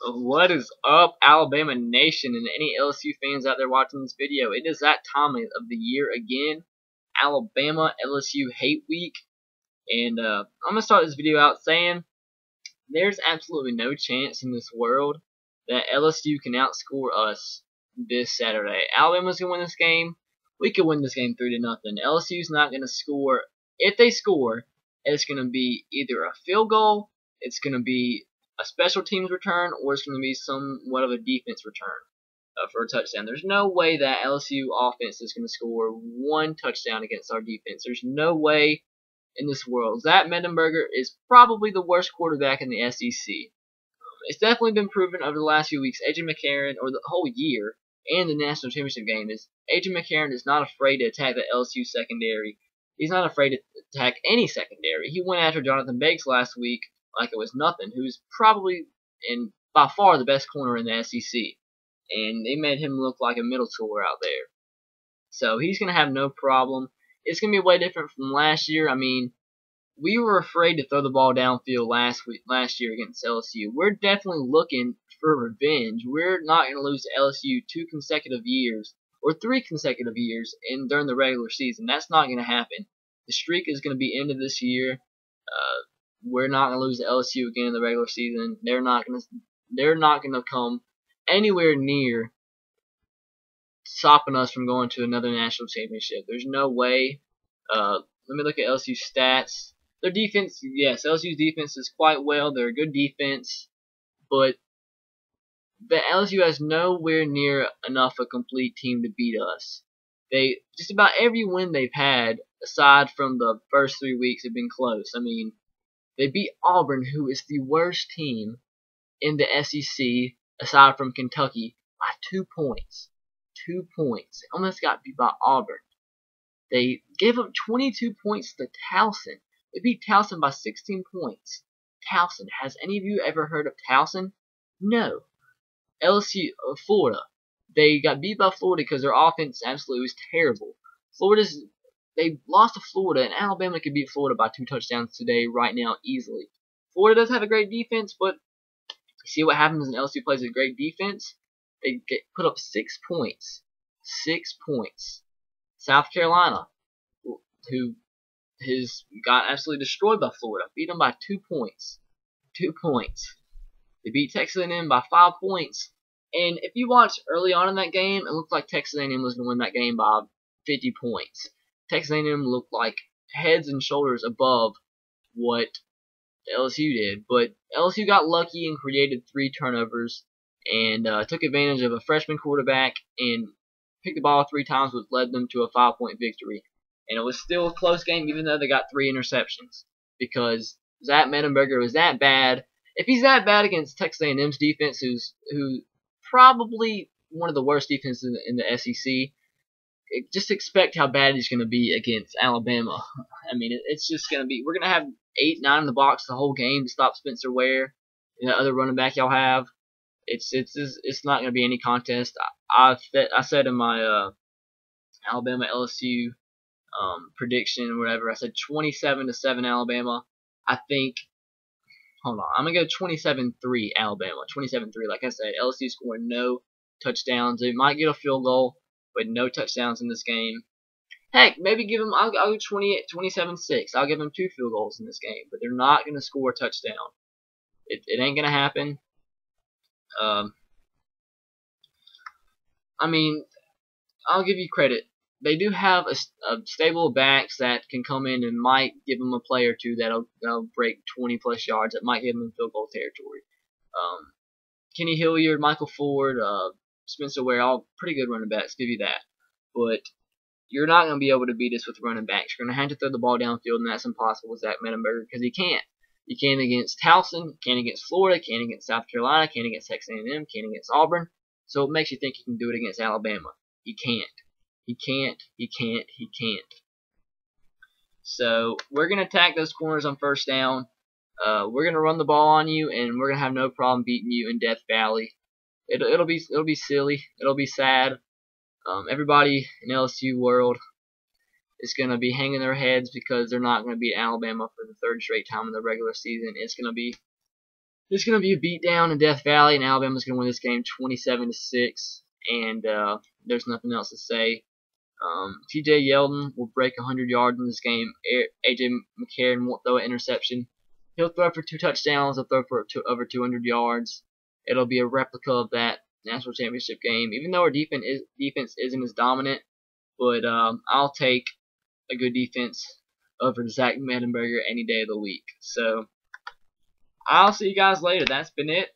What is up, Alabama Nation, and any LSU fans out there watching this video? It is that time of the year again, Alabama LSU Hate Week, and uh, I'm gonna start this video out saying there's absolutely no chance in this world that LSU can outscore us this Saturday. Alabama's gonna win this game. We could win this game three to nothing. LSU's not gonna score. If they score, it's gonna be either a field goal, it's gonna be a special teams return or it's going to be somewhat of a defense return uh, for a touchdown. There's no way that LSU offense is going to score one touchdown against our defense. There's no way in this world. Zach Mettenberger is probably the worst quarterback in the SEC. Um, it's definitely been proven over the last few weeks. AJ McCarron, or the whole year, and the national championship game is AJ McCarron is not afraid to attack the LSU secondary. He's not afraid to attack any secondary. He went after Jonathan Banks last week like it was nothing, who's probably and by far the best corner in the SEC. And they made him look like a middle schooler out there. So he's going to have no problem. It's going to be way different from last year. I mean, we were afraid to throw the ball downfield last week, last year against LSU. We're definitely looking for revenge. We're not going to lose to LSU two consecutive years or three consecutive years in during the regular season. That's not going to happen. The streak is going to be ended this year. Uh, we're not gonna lose to LSU again in the regular season. They're not gonna they're not gonna come anywhere near stopping us from going to another national championship. There's no way. Uh, let me look at LSU stats. Their defense, yes, LSU's defense is quite well. They're a good defense, but the LSU has nowhere near enough a complete team to beat us. They just about every win they've had, aside from the first three weeks, have been close. I mean, they beat Auburn, who is the worst team in the SEC aside from Kentucky, by two points. Two points. They almost got beat by Auburn. They gave up 22 points to Towson. They beat Towson by 16 points. Towson. Has any of you ever heard of Towson? No. LSU, uh, Florida. They got beat by Florida because their offense absolutely was terrible. Florida's they lost to Florida, and Alabama could beat Florida by two touchdowns today, right now, easily. Florida does have a great defense, but see what happens when LSU plays a great defense? They get put up six points. Six points. South Carolina, who has got absolutely destroyed by Florida, beat them by two points. Two points. They beat Texas A&M by five points. And if you watch early on in that game, it looked like Texas A&M was going to win that game by 50 points. Texas A&M looked like heads and shoulders above what LSU did, but LSU got lucky and created three turnovers and uh, took advantage of a freshman quarterback and picked the ball three times, which led them to a five-point victory. And it was still a close game, even though they got three interceptions, because Zach Mettenberger was that bad. If he's that bad against Texas A&M's defense, who's who probably one of the worst defenses in the, in the SEC, just expect how bad he's going to be against Alabama. I mean, it's just going to be. We're going to have eight, nine in the box the whole game to stop Spencer Ware, the other running back y'all have. It's it's it's not going to be any contest. I I, I said in my uh, Alabama LSU um, prediction whatever, I said 27 to seven Alabama. I think. Hold on, I'm gonna go 27-3 Alabama. 27-3, like I said, LSU scoring no touchdowns. They might get a field goal with no touchdowns in this game. Heck, maybe give them, I'll, I'll go 28, 27-6. I'll give them two field goals in this game, but they're not going to score a touchdown. It, it ain't going to happen. Um, I mean, I'll give you credit. They do have a, a, stable backs that can come in and might give them a play or two that'll, that'll break 20 plus yards. That might give them field goal territory. Um, Kenny Hilliard, Michael Ford, uh, Spencer Ware, all pretty good running backs, give you that. But you're not going to be able to beat us with running backs. You're going to have to throw the ball downfield, and that's impossible with Zach Mettenberger because he can't. He can't against Towson, can't against Florida, can't against South Carolina, can't against Texas A&M, can't against Auburn. So it makes you think he can do it against Alabama. He can't. He can't. He can't. He can't. So we're going to attack those corners on first down. Uh, we're going to run the ball on you, and we're going to have no problem beating you in Death Valley it, it'll be it'll be silly. It'll be sad. Um, everybody in LSU world is going to be hanging their heads because they're not going to beat Alabama for the third straight time in the regular season. It's going to be It's going to be a beatdown in Death Valley, and Alabama's going to win this game 27 to six. And uh, there's nothing else to say. Um, T.J. Yeldon will break 100 yards in this game. A.J. McCarron won't throw an interception. He'll throw for two touchdowns. He'll throw for two, over 200 yards. It'll be a replica of that national championship game. Even though our defense is, defense isn't as dominant, but um, I'll take a good defense over Zach Mettenberger any day of the week. So I'll see you guys later. That's been it.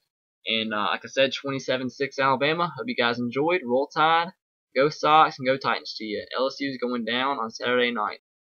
And uh, like I said, 27-6 Alabama. Hope you guys enjoyed. Roll Tide. Go Sox and go Titans to you. LSU is going down on Saturday night.